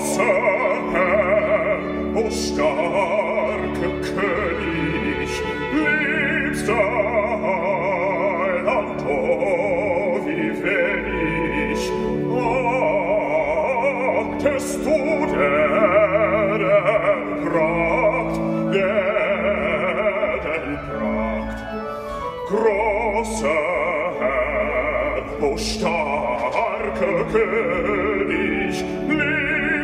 großer Herr, o starker König, liebster Heiland, o wie wenig achtest du deren Pracht, deren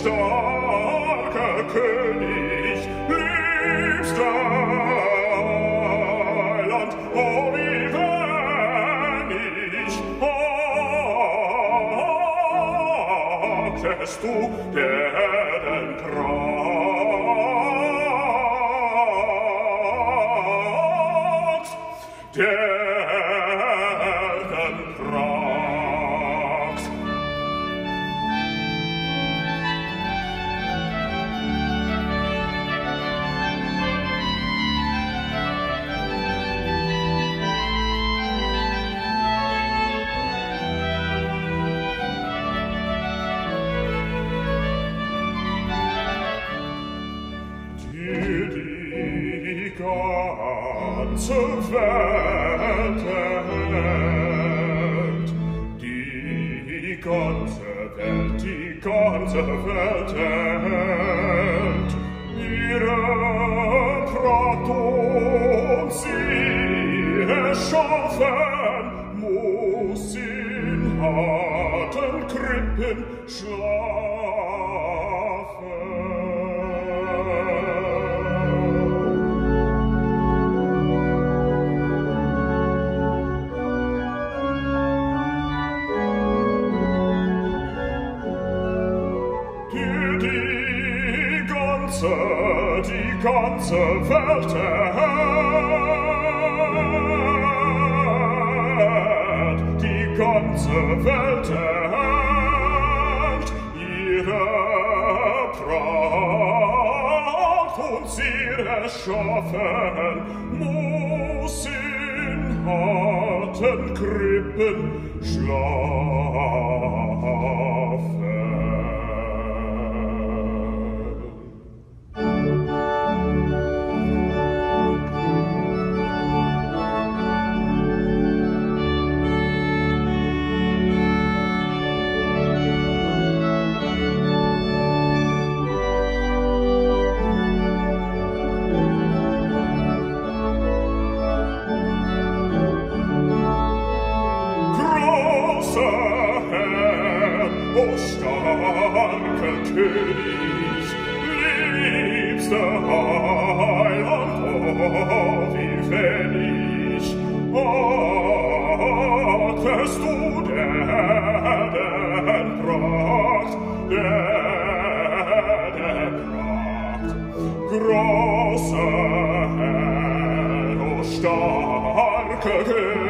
starker König, liebster Heiland, oh, wie wenig hattest du, der Erden trag. ganze Welt erhält. Die ganze Welt, die ganze Welt erhält. Ihre Pracht und sie erschaffen, muss in harten Krippen schlafen. ganze, die ganze Welt erhält, die ganze Welt erhält, ihre Pracht und ihre Schaffen muss in harten Krippen schlafen. großer Herr, o starker König, liebster Heiland, o wie wenig hattest du der den Pracht, der, der Pracht, großer Herr, o starker König,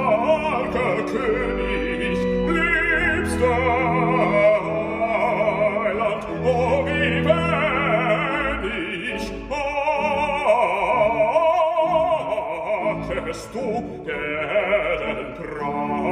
schaffest du der Herren Pracht.